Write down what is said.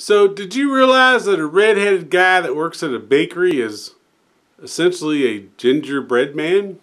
So, did you realize that a redheaded guy that works at a bakery is essentially a gingerbread man?